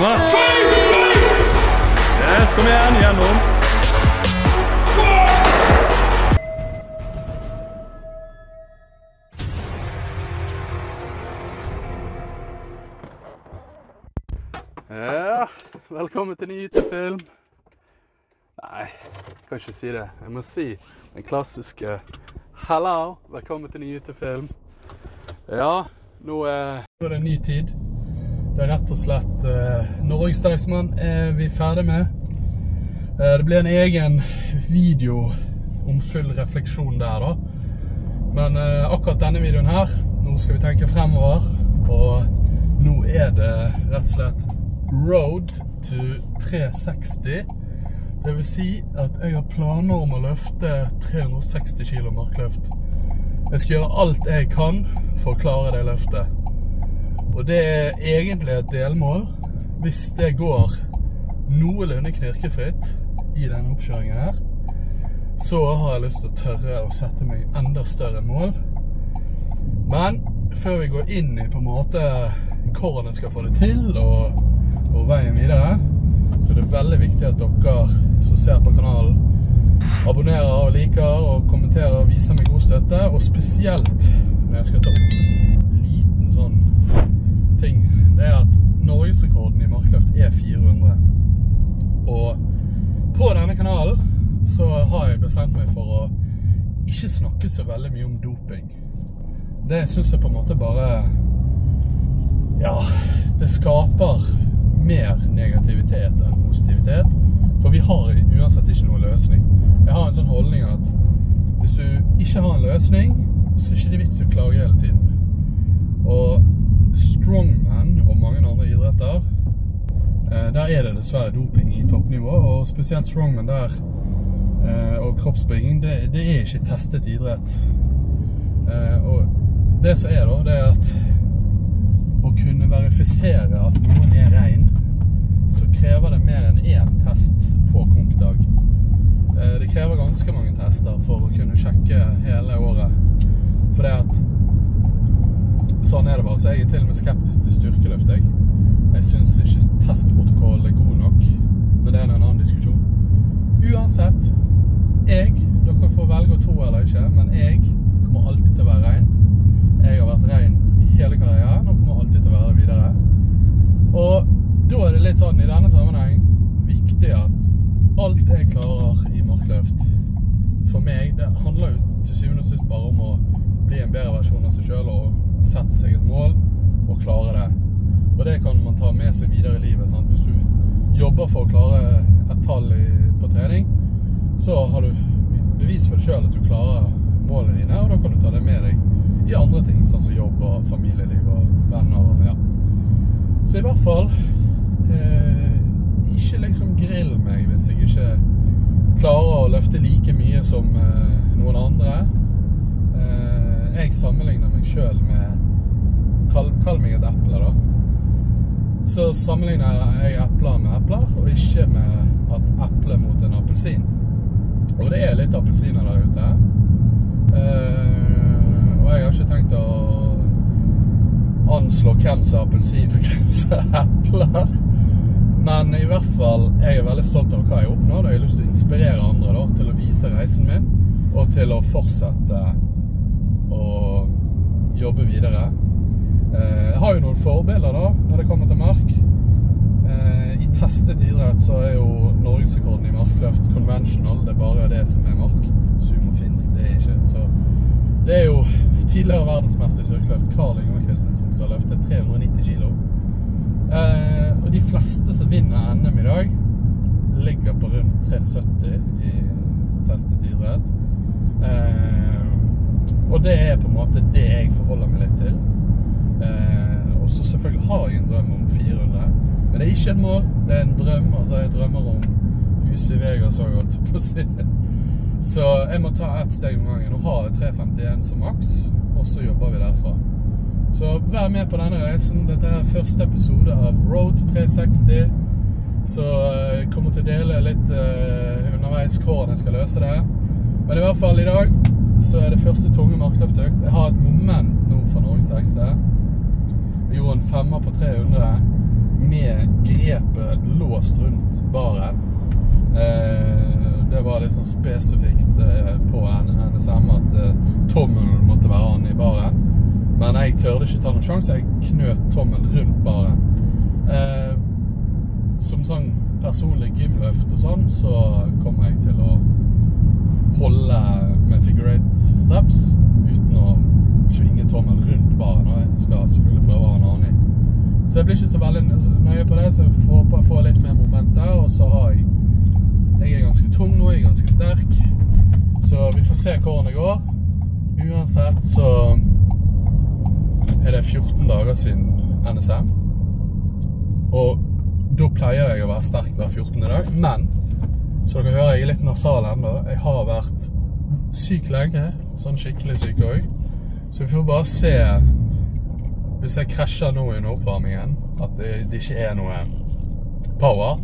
Yes, kom igjen, gjennom. Ja, velkommen til ny YouTube-film. Nei, jeg kan ikke si det. Jeg må si den klassiske Hello, velkommen til ny YouTube-film. Ja, nå er Nå er det en ny tid. Det er rett og slett uh, Norgesdagsmann er vi ferdig med. Eh, det blir en egen video om full refleksjon der, da. Men uh, akkurat denne videoen her, nå skal vi tenke fremover. Og nå er det rett og slett road to 360. Det vil si at jeg har planer om å løfte 360 kg markløft. Jeg skal gjøre alt jeg kan for å klare det løftet. Og det er egentlig et delmål. Hvis det går noenlunde knirkefritt i denne oppkjøringen her, så har jeg lyst til å tørre å sette meg enda større mål. Men før vi går inn i på en måte hvordan jeg skal få det til, og, og veien videre, så er det veldig viktig at dere som ser på kanalen, abonnerer og liker og kommenterer og viser meg god støtte. Og spesielt når jeg skal ta opp en liten sånn det er at norgesrekorden i markløft er 400. Og på denne kanalen så har jeg bestemt meg for å ikke snakke så veldig mye om doping. Det syns jeg på en måte bare Ja, det skaper mer negativitet enn positivitet. For vi har uansett ikke noen løsning. Jeg har en sånn holdning at hvis du ikke har en løsning, så er det ikke vits å klage hele tiden. Og strongman og mange andre idretter, eh, der er det dessverre doping i toppnivå. Og spesielt strongman der, eh, og kroppsbygging, det, det er ikke testet idrett. Eh, og det som er da, det er at å kunne verifisere at noen er rein, så krever det mer enn én test på konk-dag. Det krever ganske mange tester for å kunne sjekke hele året. For det at Sånn er det bare. Så jeg er til og med skeptisk til styrkeløft, jeg. Jeg syns ikke testprotokollen er god nok. Men det er en annen diskusjon. Uansett, jeg Dere får velge å tro eller ikke, men jeg kommer alltid til å være rein. Jeg har vært rein i hele karrieren og kommer alltid til å være det videre. Og da er det litt sånn i denne sammenheng viktig at alt jeg klarer i markløft For meg, det handler jo til syvende og sist bare om å bli en bedre versjon av seg sjøl og sette seg et mål og klare det. Og det kan man ta med seg videre i livet. Sant? Hvis du jobber for å klare et tall i, på trening, så har du bevis for deg sjøl at du klarer målene dine, og da kan du ta det med deg i andre ting, sånn som jobb og familieliv og venner og ja. Så i hvert fall eh, ikke liksom grill meg hvis jeg ikke klarer å løfte like mye som eh, noen andre. Eh, jeg sammenligner meg sjøl med kall, kall, meg et eple, da. Så sammenligner jeg epler med epler, og ikke med at eple mot en appelsin. Og det er litt appelsiner der ute. Uh, og jeg har ikke tenkt å anslå hvem som er appelsin, og hvem som er epler. Men i hvert fall, jeg er veldig stolt av hva jeg har oppnådd. Jeg har lyst til å inspirere andre da, til å vise reisen min, og til å fortsette å jobbe videre. Jeg har jo noen forbilder da, når det kommer til mark. I testet idrett så er jo norgesrekorden i markløft conventional. Det er bare det som er mark. Sumo fins, det er ikke. Så det er jo tidligere verdensmester i styrkeløft, Carl Ingvar Christensen, som har løftet 390 kilo. Eh, og de fleste som vinner NM i dag, ligger på rundt 370 i testet idrett. Eh, og det er på en måte det jeg forholder meg litt til. Eh, og så selvfølgelig har jeg en drøm om 400. Men det er ikke et mål, det er en drøm. Altså, jeg drømmer om huset i Vegas òg, holdt jeg på å si. Så jeg må ta ett steg om gangen. Nå har jeg 351 som maks, og så jobber vi derfra. Så vær med på denne reisen. Dette er første episode av Road 360. Så jeg kommer til å dele litt uh, underveis hvordan jeg skal løse det. Men i hvert fall i dag så er det første tunge markløftøkt. Jeg har et moment nå fra Norges sterkeste. Jeg gjorde en femmer på 300 med grepet låst rundt baren. Eh, det var litt sånn spesifikt eh, på NSM at eh, tommelen måtte være an i baren. Men jeg tørde ikke ta noen sjanse. Jeg knøt tommelen rundt baren. Som sånn personlig gymløft og sånn, så kommer jeg til å holde med figure eight straps uten å tvinge tommelen rundt bare når jeg skal selvfølgelig prøve å ha en aning. Så jeg blir ikke så veldig nøye på det, så jeg håper jeg får litt mer moment der. Og så har jeg Jeg er ganske tung nå, jeg er ganske sterk. Så vi får se hvordan det går. Uansett så er det 14 dager siden NSM. Og da pleier jeg å være sterk hver 14. dag. Men så dere hører jeg er litt nasal ennå. Jeg har vært syk lenge. Sånn skikkelig syk òg. Så vi får bare se hvis jeg krasjer nå under oppvarmingen, at det, det ikke er noe power,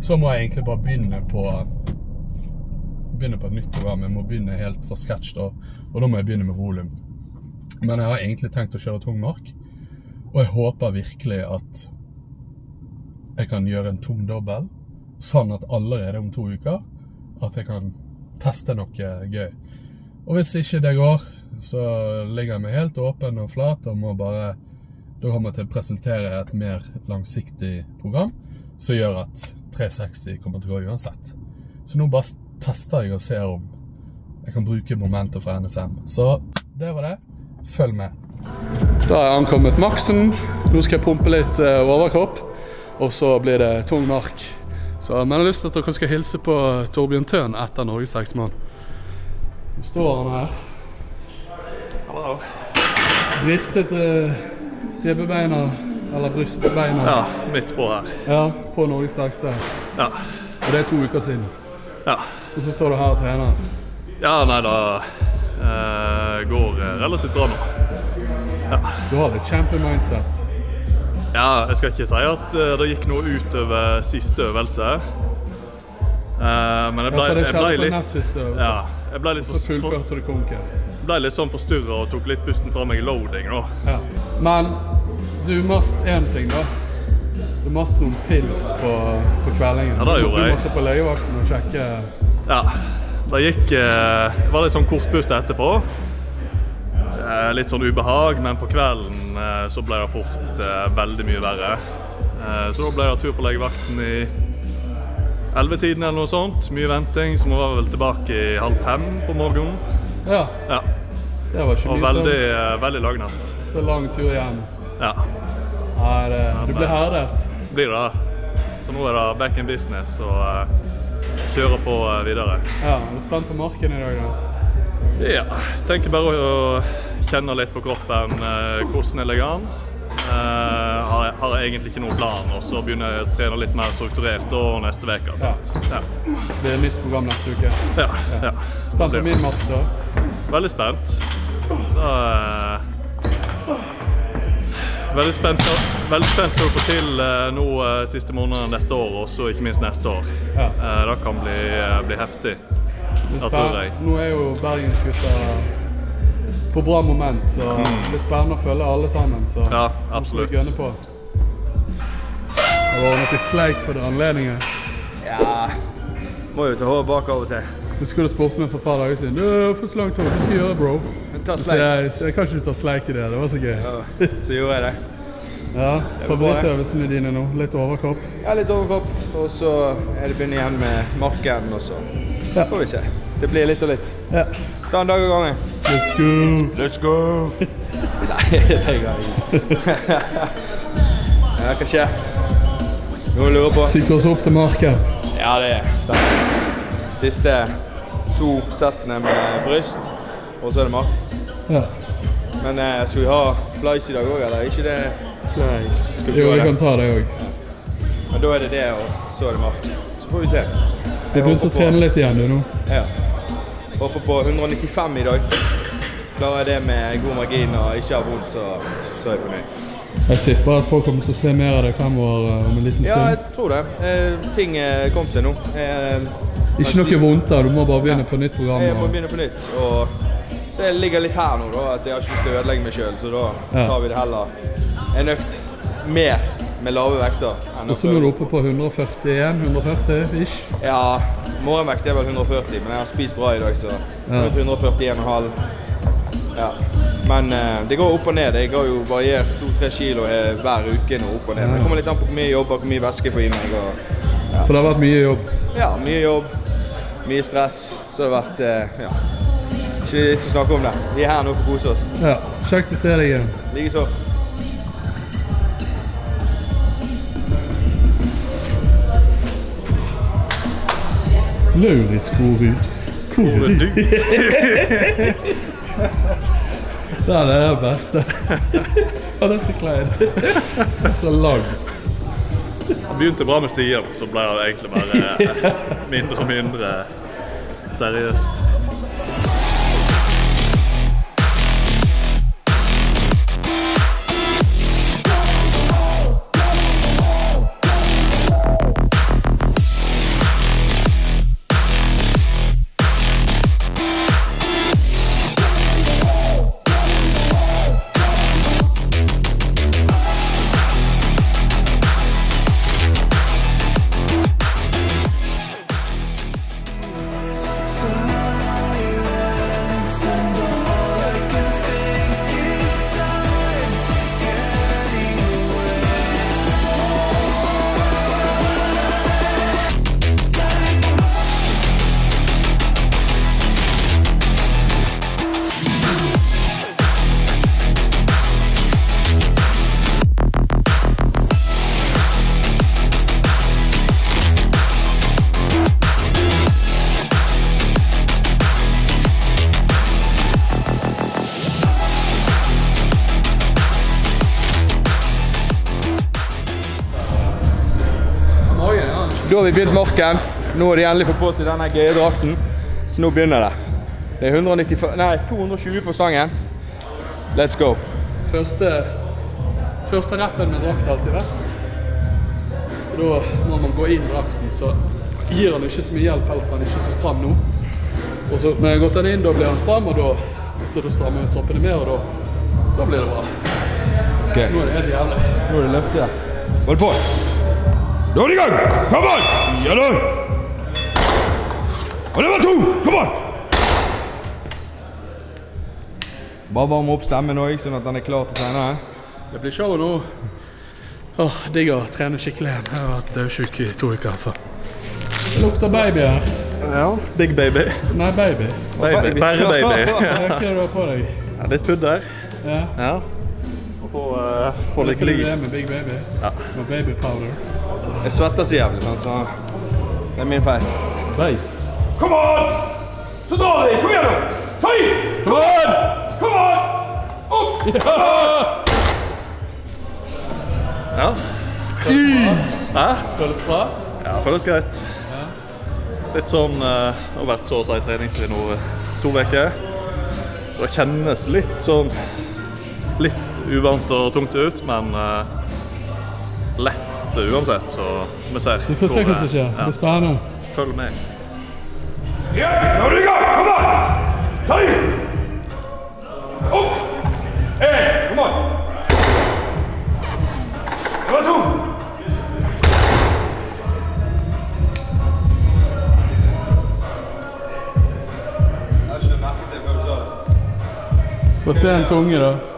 så må jeg egentlig bare begynne på begynne på et nytt program. Jeg må begynne helt fra scratch, da. Og da må jeg begynne med volum. Men jeg har egentlig tenkt å kjøre tung mark, og jeg håper virkelig at jeg kan gjøre en tung dobbel, sånn at allerede om to uker at jeg kan teste noe gøy. Og hvis ikke det går, så ligger jeg meg helt åpen og flat og må bare Da kommer jeg til å presentere et mer langsiktig program som gjør at 360 kommer til å gå uansett. Så nå bare tester jeg og ser om jeg kan bruke momenter fra NSM. Så det var det. Følg med. Da er ankommet maksen. Nå skal jeg pumpe litt eh, overkropp, og så blir det tung mark. Så, men jeg har lyst til at dere skal hilse på Torbjørn Tøen etter Norges seksmann. Nå står han her. Hallo. Ristet uh, ribbebeina, eller brystbeina, Ja, midt på her. ja, på Norges sterkeste. Ja. Og det er to uker siden. Ja, Og så står du her og trener. ja nei da eh, Går eh, relativt bra nå. Du har litt champion-mindset. Ja, jeg skal ikke si at eh, det gikk noe utover siste øvelse. Eh, men jeg ble, Ja, jeg ble litt. Ja, jeg ble litt, for, ble litt sånn forstyrra og tok litt pusten fra meg i loading. da. Ja. Men du mast én ting, da. Du mast noen pils på, på kveldingen. Ja, det gjorde jeg. du måtte på legevakten og sjekke Ja, det gikk Det var litt sånn kortpust etterpå. Eh, litt sånn ubehag, men på kvelden eh, så ble det fort eh, veldig mye verre. Så da ble det tur på legevakten i 11-tiden eller noe sånt. Mye venting, så vi var vel tilbake i halv fem på morgenen. Ja, Ja, det var ikke Og mye veldig, så, eh, veldig lang natt. så lang tur hjem. Ja, det, du ble herdet. blir det. Så nå er det back in business og uh, kjøre på uh, videre. Ja, er du spent på marken i dag, da? Ja, tenker bare å kjenne litt på kroppen eh, hvordan jeg ligger an. Eh, har, har egentlig ikke noen plan, og så begynner jeg å trene litt mer strukturert og neste uke. Ja. Ja. Det er nytt program neste uke. Ja, ja. Spent på min matte, da? Veldig spent. Da, eh, veldig spent Veldig spent på å få til nå siste måneden dette året, og så ikke minst neste år. Ja. Det kan bli, bli heftig. Det tror jeg. Nå er jo bergensgutta på bra moment, så det blir spennende å følge alle sammen. Så Mm. Ja, absolutt. skal vi på. Det var noe fleip for det anledningen. Ja, må jo ta håret bak av og til. Du skulle spurt meg for et par dager siden. Du har fått så langt hår, hva skal jeg gjøre, bro? Ta sleik. jeg, kan ikke ta sleik i det. Det var så gøy. Ja, så gjorde jeg det. Ja, Favorittøvelsene dine nå? Litt overkropp? Ja, litt overkropp, og så er det begynne igjen med marken, og så Ja. får vi se. Det blir litt og litt. Ja. Ta en dag av gangen. Let's go! Let's go! Nei, det går ikke. Ja, hva skjer? Noen du lurer på? Psyke oss opp til marken. Ja, det er sant. Siste to settene med bryst, og så er det mark. Ja. Men eh, skal vi ha flies i dag òg, eller? Ikke det flies? Skal vi Jo, vi kan ta det òg. Men da er det det, og så er det mark. Så får vi se. Vi begynte å trene litt igjen du nå. Ja. Håper på 195 i dag. Klarer jeg det med god margin og ikke har vondt, så, så er jeg fornøyd. Jeg tipper at folk kommer til å se mer av deg fremover eh, om en liten stund. Ja, jeg tror det. Eh, ting kommet til nå. Eh, Ikke noe vondt da, du må bare begynne på nytt program. jeg må begynne på nytt. Og så jeg ligger litt her nå, da, at jeg har ikke lyst til å ødelegge meg sjøl, så da Ja. tar vi det heller en økt mer med lave vekter. Og så er du oppe på 141, 140 ish. Ja, morgenvekt er vel 140, men jeg har spist bra i dag, så ja. 141,5. Ja. Men eh, det går opp og ned. Jeg har jo variert 2-3 kilo eh, hver uke nå, opp og ned. Men det kommer litt an på hvor mye jeg jobber, hvor mye væske jeg får i meg. Og, For det har vært mye jobb. ja, mye jobb, mye stress. Så det har vært eh, ja. Ikke vits å snakke om det. Vi er her nå for å kose oss. Ja, Kjekt å se deg igjen. Likeså. Lauritz Korud. Korud. Det er det beste. Det er så klein. Så lang. Han begynte bra med Stian, så ble det egentlig bare mindre og mindre seriøst. Da har vi marken. Nå har de endelig fått på seg denne gøye drakten. Så nå begynner det. Det er 195, nei, 220 på stangen. Let's go. Første, første rappen med drakt er alltid verst. Da, må man gå inn i drakten, så gir han ikke så mye hjelp heller, for han er ikke så stram nå. Og så når jeg har gått den inn, da blir han stram, og da, så da strammer vi stroppene mer, og da, da blir det bra. Så Nå er det helt jævlig. Nå er det løftet. Hold på. Da er det i gang. Kom an! Ja da. Og det var to. Kom an! Bare varme opp stemmen òg, sånn at den er klar til senere. Det blir show nå. Åh, digg å trene skikkelig igjen. Jeg har vært dødsjuk i to uker, altså. Det lukter baby her. Ja, Big baby. Nei, baby. baby. Bare baby. Hva er det du har på deg? Ja, litt pudder. Ja. Ja. Og få, uh, få litt Fordi Det er det med Big Baby? Ja. Med baby powder? Jeg svetter så jævlig, sant, så det er min feil. Beist. Kom an! Så drar vi! Kom igjen, nå! Ta i! Kom an! Kom an! Opp! Ja. Hæ? Føles bra? Ja, føles greit. Litt sånn uh, Har vært så å si treningsfri nå eh, to uker. Det kjennes litt sånn Litt uvant og tungt ut, men uh, lett uansett, så vi ser. Vi får se hva som eh, skjer. Det blir spennende. følg med. Ja, nå er du i gang! Kom an! Ta i! Opp! En, kom an! Det var to! Få se en tunge, da.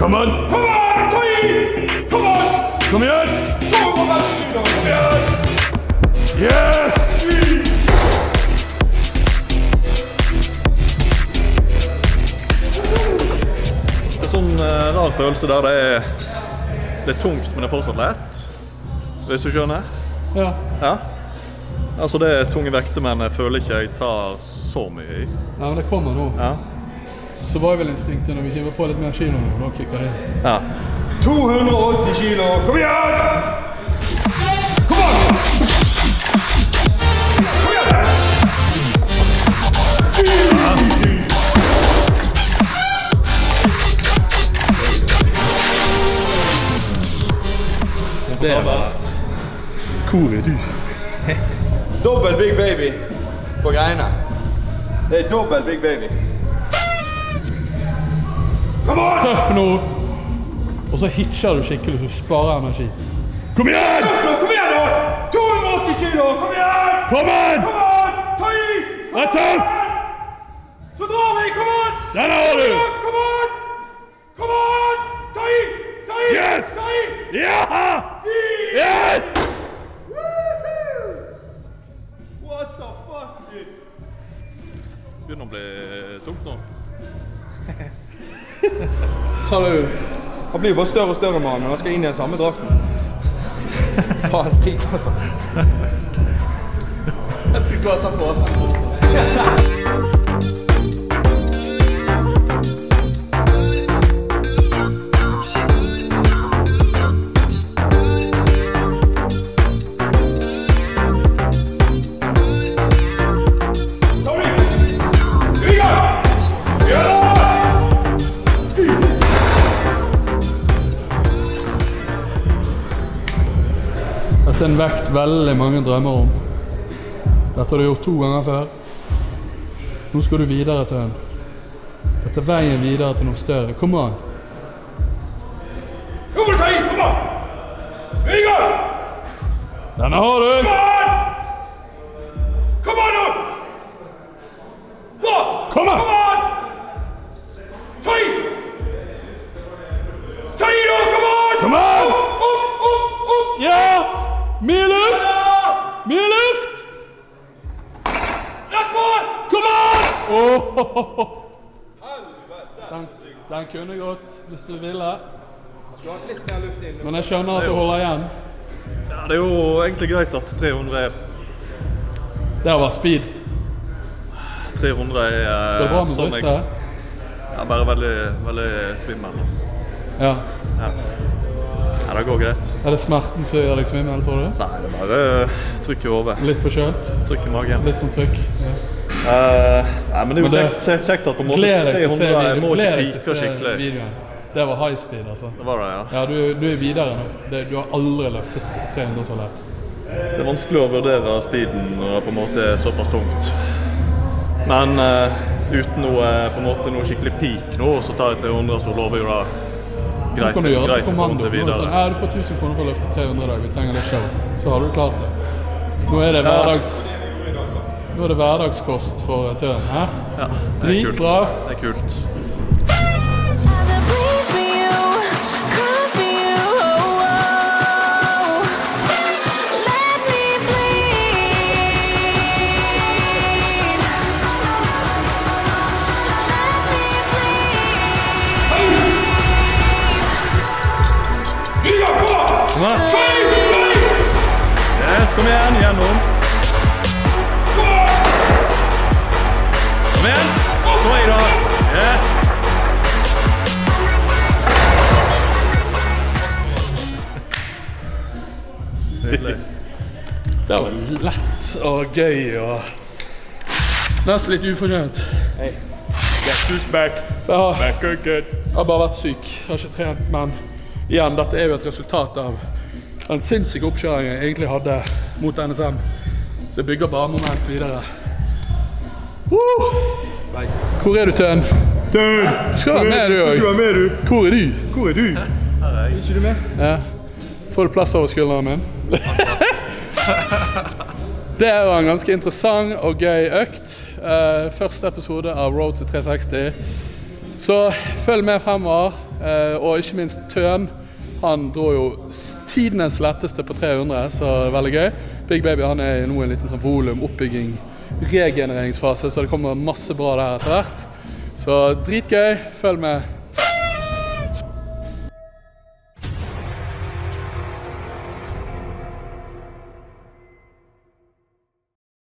Kom on! Come on! Ta i! on! Kom igjen! Kom igjen! Yes! Det er sånn eh, rar følelse der det er, det er tungt, men det er fortsatt lett. Hvis du skjønner? Ja. Ja. Altså det er tunge vekter, men jeg føler ikke jeg tar så mye i. ja, men det kommer nå. Ja. Survival-instinktet når vi hiver på litt mer kilo nå, da kicker det. ja. 280 kilo! Kom igjen! Kom an! Kom igjen! Det har vært Hvor er du? Dobbel Big Baby på greiene. Det er dobbel Big Baby. Tøff nå! Og så hitcher du skikkelig, så du sparer energi. Kom igjen! Kom igjen, da! 280 kilo! Kom igjen! Kom igjen! Kom igjen! Ta i! Det er tøff! Blir bare større og større, med han når han skal inn i den samme drakten. Faen, stikk, altså. Jeg skal gå sånn på oss. Veldig mange drømmer om. Dette har du gjort to ganger før. Nå skal du videre til en. Dette er veien videre til noe større. Kom an. Nå må du ta i! Kom an! Vi er i gang! Denne har du! Kom an! Skjønner at du holder igjen. Ja, det er jo egentlig greit at 300 er Det var speed. 300 er Det er bra med sånn jeg er bare veldig, veldig svimmel. Ja. Ja. ja, det går greit. Er det smerten som gjør deg svimmel, tror du? Nei, det er bare trykk i hodet. Litt forkjølt? Trykk i magen. Litt sånn trykk? Ja. Uh, nei, men det er jo kjekt, at på en måte Gled deg til å se 300 videoen. må ikke pike skikkelig. videoen. Det var high speed, altså. Det var det, ja. Ja, du, du er videre nå. Det, du har aldri løftet 300 så lett. Det er vanskelig å vurdere speeden når det på en måte er såpass tungt. Men uh, uten noe, på en måte, noe skikkelig peak nå, så tar jeg 300, så lover jo det greit, kan du gjøre det på kommando. det sånn, ja, du får 1000 kroner for å løfte 300 i dag, vi trenger litt show. Så har du klart det. Nå er det hverdags... Nå er det hverdagskost for Tøren. Hæ? Ja, det er kult. Det er kult. Igjen. Igjen, da. Yes. Nydelig. Det var lett og gøy og nesten litt ufortjent. Guess who's back? Har, Back jeg har bare vært syk, jeg har ikke trent, men igjen, dette er jo et resultat av den sinnssyke oppkjøringen jeg egentlig hadde mot NSM. Så jeg bygger bare moment videre. Woo! Hvor er du, Tøn? Tøn! Du skal være med, du òg. er du. Hvor er du? Hvor er du? Er ikke du med? Ja. Får du plass over skulderen min? Det jo en ganske interessant og gøy økt. Eh, første episode av Road to 360. Så følg med fremover. Eh, og ikke minst Tøn. Han dro jo tidenes letteste på 300, så det er veldig gøy. Big Baby han er nå en liten sånn volum, oppbygging, regenereringsfase, så det kommer masse bra der etter hvert. Så dritgøy. Følg med